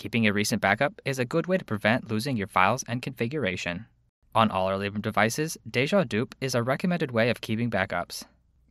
Keeping a recent backup is a good way to prevent losing your files and configuration. On all our Librem devices, Déjà Dup is a recommended way of keeping backups.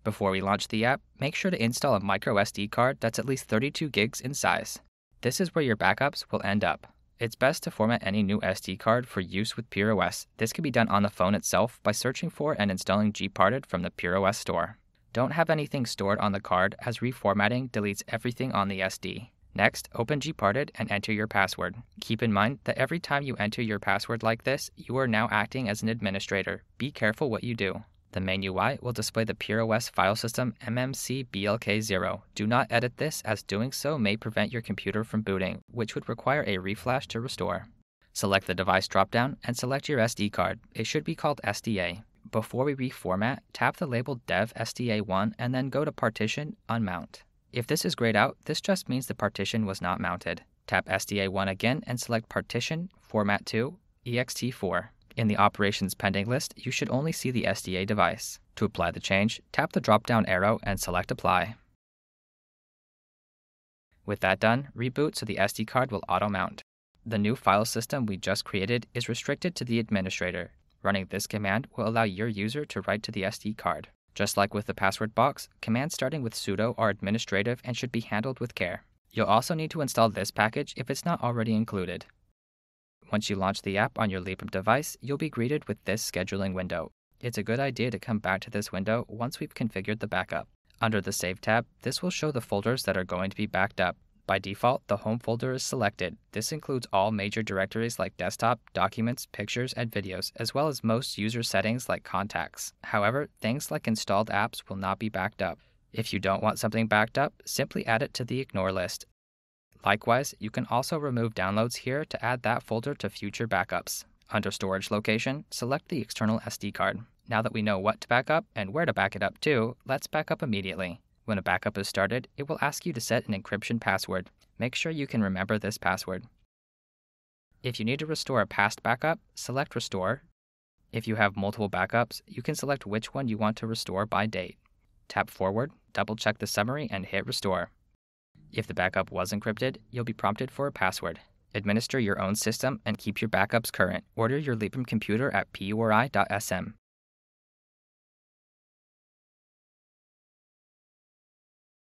Before we launch the app, make sure to install a micro SD card that's at least 32 gigs in size. This is where your backups will end up. It's best to format any new SD card for use with PureOS. This can be done on the phone itself by searching for and installing Gparted from the PureOS store. Don't have anything stored on the card as reformatting deletes everything on the SD. Next, open Gparted and enter your password. Keep in mind that every time you enter your password like this, you are now acting as an administrator. Be careful what you do. The main UI will display the PureOS file system MMCBLK0. Do not edit this as doing so may prevent your computer from booting, which would require a reflash to restore. Select the device dropdown and select your SD card. It should be called SDA. Before we reformat, tap the label Dev SDA1 and then go to Partition Unmount. If this is grayed out, this just means the partition was not mounted. Tap SDA1 again and select Partition, Format to, ext4. In the operations pending list, you should only see the SDA device. To apply the change, tap the drop down arrow and select Apply. With that done, reboot so the SD card will auto mount. The new file system we just created is restricted to the administrator. Running this command will allow your user to write to the SD card. Just like with the password box, commands starting with sudo are administrative and should be handled with care. You'll also need to install this package if it's not already included. Once you launch the app on your Librem device, you'll be greeted with this scheduling window. It's a good idea to come back to this window once we've configured the backup. Under the Save tab, this will show the folders that are going to be backed up. By default, the home folder is selected. This includes all major directories like desktop, documents, pictures, and videos, as well as most user settings like contacts. However, things like installed apps will not be backed up. If you don't want something backed up, simply add it to the ignore list. Likewise, you can also remove downloads here to add that folder to future backups. Under Storage Location, select the external SD card. Now that we know what to back up and where to back it up to, let's back up immediately. When a backup is started, it will ask you to set an encryption password. Make sure you can remember this password. If you need to restore a past backup, select Restore. If you have multiple backups, you can select which one you want to restore by date. Tap Forward, double check the summary, and hit Restore. If the backup was encrypted, you'll be prompted for a password. Administer your own system and keep your backups current. Order your Librem computer at puri.sm.